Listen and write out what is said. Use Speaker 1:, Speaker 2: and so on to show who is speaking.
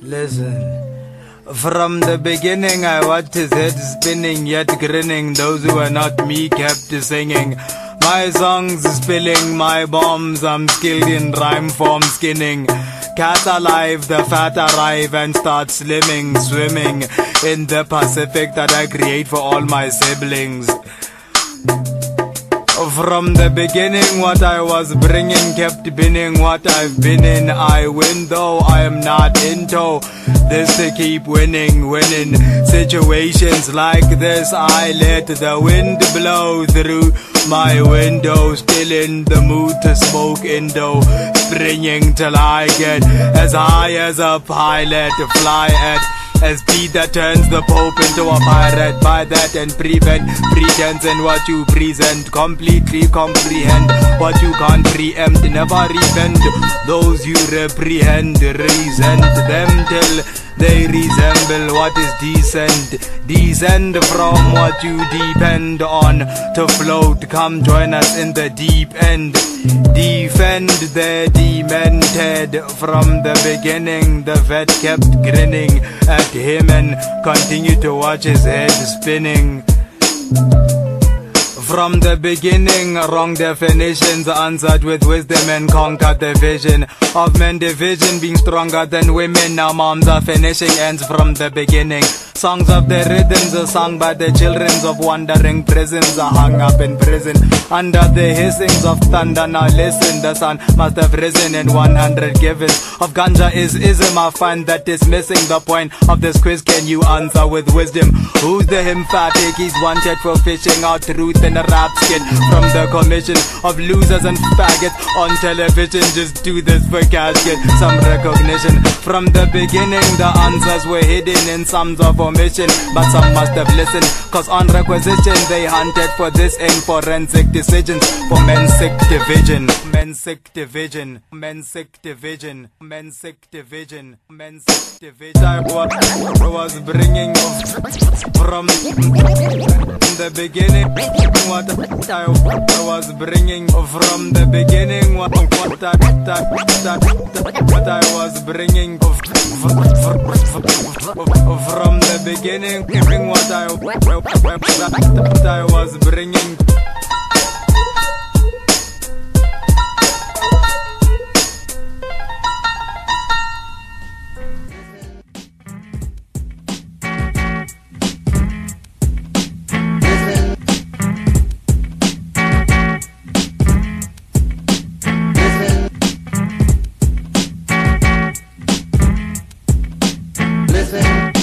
Speaker 1: Listen. From the beginning, I watched his head spinning, yet grinning. Those who are not me kept singing. My songs spilling, my bombs, I'm skilled in rhyme form skinning. Cats alive, the fat arrive and start slimming, swimming in the Pacific that I create for all my siblings. From the beginning, what I was bringing kept binning what I've been in. I win though I am not into this to keep winning, winning. Situations like this, I let the wind blow through my window. Still in the mood to smoke indo. Springing till I get as high as a pilot, fly at as that turns the Pope into a pirate by that and prevent pretense in what you present. Completely comprehend what you can't preempt. Never repent those you reprehend. Resent them till they resemble what is decent. Descend from what you depend on to float. Come join us in the deep end. Defend the demented from the beginning. The vet kept grinning at him and continued to watch his head spinning. From the beginning, wrong definitions answered with wisdom and conquered the vision of men division being stronger than women. Now moms are finishing ends from the beginning. Songs of the rhythms are sung by the children of wandering prisons are hung up in prison under the hissings of thunder. Now listen, the sun must have risen in 100 givens of ganja is ism. I find that is missing the point of this quiz. Can you answer with wisdom? Who's the emphatic? He's wanted for fishing out truth in a rap skit from the commission of losers and faggots on television. Just do this for cash, get some recognition. From the beginning, the answers were hidden in sums of omission, but some must have listened. Cause on requisition, they hunted for this in forensic decisions for men's sick division. Men's sick division. Men's sick division. Men's sick division. Men's sick division. I was bringing from the beginning what I was bringing from the beginning what, what, that, that, what I was bringing from the beginning what I, what I was bringing present.